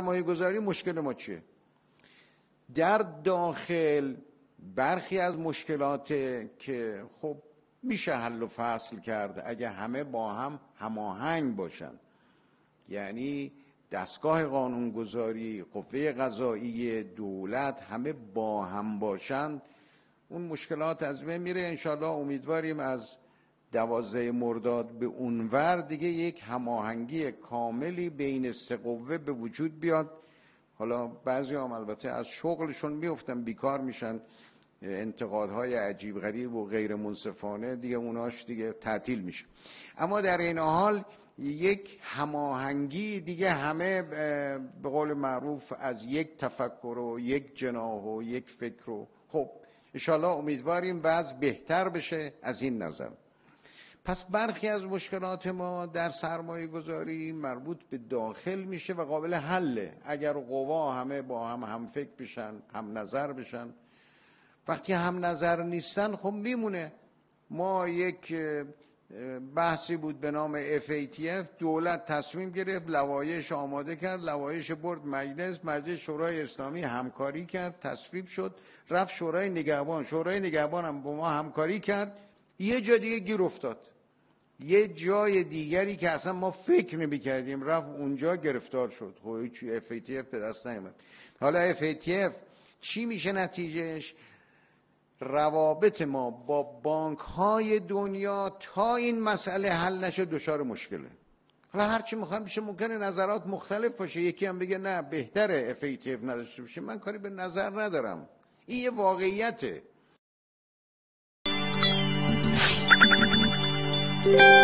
سرمایه گذاری مشکل ما چیه؟ در داخل برخی از مشکلات که خب میشه حل و فصل کرد. اگه همه با هم هماهنگ باشن یعنی دستگاه قانونگذاری قوه قضایی دولت همه با هم باشند اون مشکلات از بین میره. انشالله امیدواریم از دوازده مرداد به اونور دیگه یک هماهنگی کاملی بین سه قوه به وجود بیاد. حالا بعضی هم البته از شغلشون میفتن بیکار میشن انتقادهای عجیب غریب و غیر منصفانه دیگه اوناش دیگه تعطیل میشه. اما در این حال یک هماهنگی دیگه همه به قول معروف از یک تفکر و یک جناح و یک فکر و خب انشالله امیدواریم وضع بهتر بشه از این نظر. پس برخی از مشکلات ما در سرمایه گذاری مربوط به داخل میشه و قابل حله. اگر قوا همه با هم هم فکر بشن هم نظر بشن. وقتی هم نظر نیستن خب میمونه. ما یک بحثی بود به نام FATF دولت تصمیم گرفت لوایش آماده کرد لوایش برد مجلس مجلس شورای اسلامی همکاری کرد تصویب شد رفت شورای نگهبان. شورای نگهبان هم با ما همکاری کرد. یه جا دیگه گیر افتاد. یه جای دیگری که اصلا ما فکر نمی کردیم رفت اونجا گرفتار شد. خب چی FATF به دست نیامد حالا FATF چی میشه نتیجهش؟ روابط ما با بانک های دنیا تا این مسئله حل نشه دچار مشکله. حالا هرچی می‌خوام بشه ممکنه نظرات مختلف باشه. یکی هم بگه نه بهتره FATF نداشته باشه. من کاری به نظر ندارم. این یه واقعیته. Thank you.